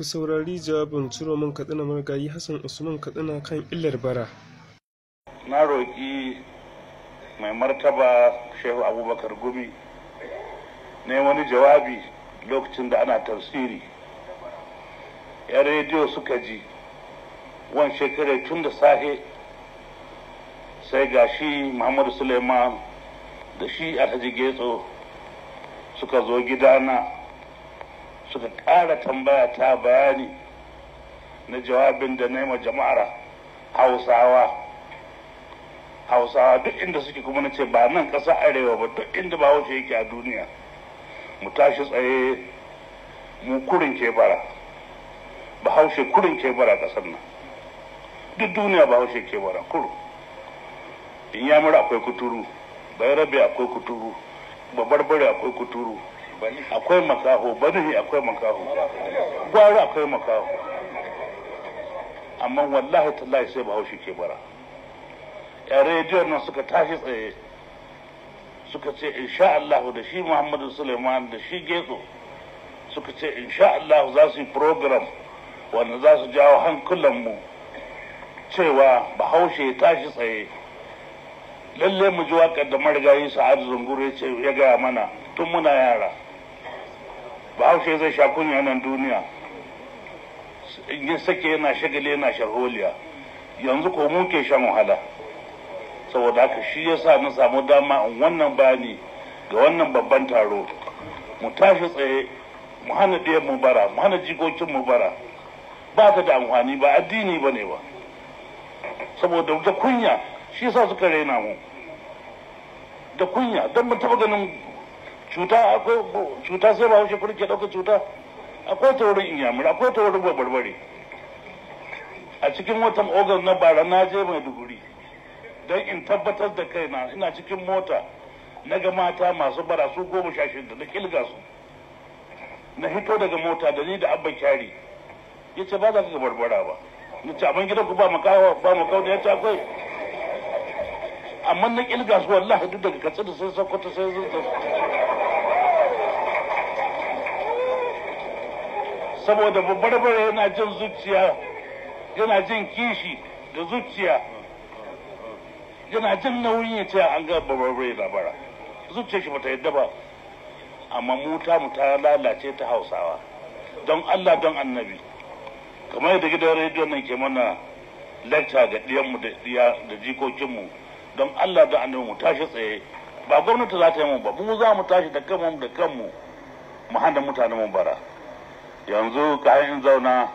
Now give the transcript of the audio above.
ku saurari jawabin Ciroman Katsina Marigayi Hassan Usman Katsina kan illar bara. Na roƙi mai martaba Shehu Abubakar Gumi ne wani jawabi lokacin da ana tafsiri. 'Yan rediyo suka ji wan shekara tun da sahe sai ga shi Muhammadu Suleiman da shi Alhaji Getso suka zo gidana suka ƙara tambaya ta bayani na jawabin da na jama'ar hausawa. Hausawa duk inda suke kuma na ce ba nan ƙasa arewa ba duk inda ba wuce yake a duniya. Mu tashi tsaye mu kurin ke bara ba haushe kurin ke bara ƙasar nan. Duk duniya ba haushe ke bara kuru. In yamura akwai kuturu bai rabe akwai kuturu babarbare akwai kuturu. Akwai makaho banihi akwai makaho. Gwara akwai makaho. Amma wallahi tallahi sai bahaushe ke bara. Yan rediyon nan suka tashi tsaye suka ce insha Allah da shi Muhammadu Suleiman da shi Getso suka ce insha Allah za su yi program wanda za su jawo hankulanmu cewa bahaushe ya tashi tsaye. Lalle mu ji waƙar da marigayi zunguru ya ce ya gaya mana tun muna yara. Bahaushe zai sha kunya nan duniya. In sake yana shagali yana sharholiya. Yanzu ko mu ke shan wahala. Saboda haka shi ya sa na samu dama in wannan bani ga wannan babban taro. Mu tashi tsaye mu hana ɗayan mu bara mu hana jikokin mu bara. Ba ta da amfani ba addini ba ne ba. Saboda da kunya shi yasa suka raina mu. Da kunya don mun taɓa ganin cuta akwai cuta sai ba haushe kuma ke ɗauka cuta akwai ta wurin inyamur akwai ta wurin barbare a cikin watan ogas na bara na je mai duguri don in tabbatar da kaina ina cikin mota na ga mata masu bara su goma sha shida da kilga su na hito daga mota da ni da abba kyari ya ce ba za ka barbara ba na ce abin gidan ku ba makawa ba makawa da ya ce akwai amma na kilga su wallahi duk daga katsi da sai sokoto sai zai saboda babbarbare yana jin zuciya yana jin kishi da zuciya. Yana jin nauyin ya ce an ga babbarbare labara zuciya shi bata yadda ba. Amma mu ta mu ta lalace ta hausawa. Don allah don annabi. Kamar yadda gidan rediyon nan ke mana lecture ga ɗiyanmu da jikokinmu. Don Allah da annabi mu tashi tsaye. Ba gwamnati za ta yi mu ba mu za mu tashi da kanmu da kanmu. Mu hana mutane mu bara. Yanzu kayan zauna